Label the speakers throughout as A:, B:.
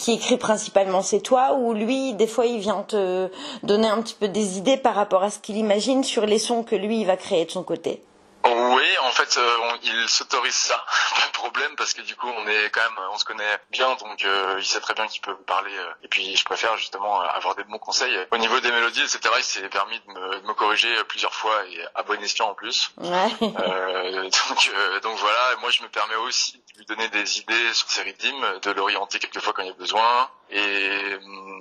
A: qui écrit principalement c'est toi ou lui des fois il vient te donner un petit peu des idées par rapport à ce qu'il imagine sur les sons que lui va créer de son côté?
B: Oui, en fait, euh, il s'autorise ça, pas de problème, parce que du coup, on est quand même, on se connaît bien, donc euh, il sait très bien qu'il peut me parler. Euh, et puis, je préfère justement avoir des bons conseils. Au niveau des mélodies, etc., il s'est permis de me, de me, corriger plusieurs fois et à bon escient en plus. Ouais. donc, donc voilà. Moi, je me permets aussi de lui donner des idées sur ses rythmes, de l'orienter quelquefois quand il y a besoin, et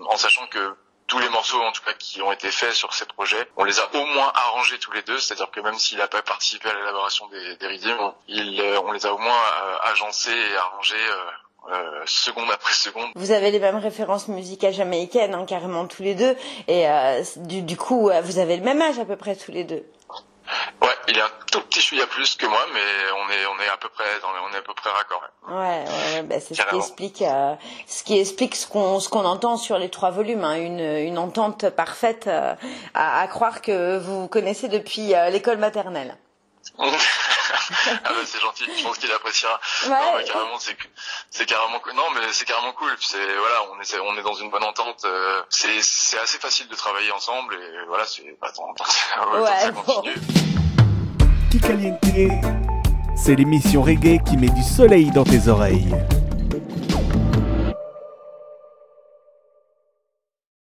B: en sachant que tous les morceaux en tout cas qui ont été faits sur ces projets, on les a au moins arrangés tous les deux, c'est-à-dire que même s'il n'a pas participé à l'élaboration des, des rythmes, il, euh, on les a au moins euh, agencés et arrangés euh, euh, seconde après seconde.
A: Vous avez les mêmes références musicales jamaïcaines, hein, carrément tous les deux, et euh, du, du coup, vous avez le même âge à peu près tous les deux.
B: Ouais, il est un tout petit chouïa plus que moi, mais on est on est à peu près dans on est à peu près raccord.
A: Ouais, ouais, bah c'est ce qui explique euh, ce qui explique ce qu'on ce qu'on entend sur les trois volumes, hein, une une entente parfaite euh, à, à, croire que vous vous connaissez depuis euh, l'école maternelle.
B: ah bah c'est gentil, je pense qu'il appréciera. Ouais. Non, mais carrément c'est c'est carrément non mais c'est carrément cool. C'est voilà, on est on est dans une bonne entente. Euh, c'est c'est assez facile de travailler ensemble et voilà, c'est attends, attends, ouais, ça continue.
C: Kikaliente, c'est l'émission reggae qui met du soleil dans tes oreilles.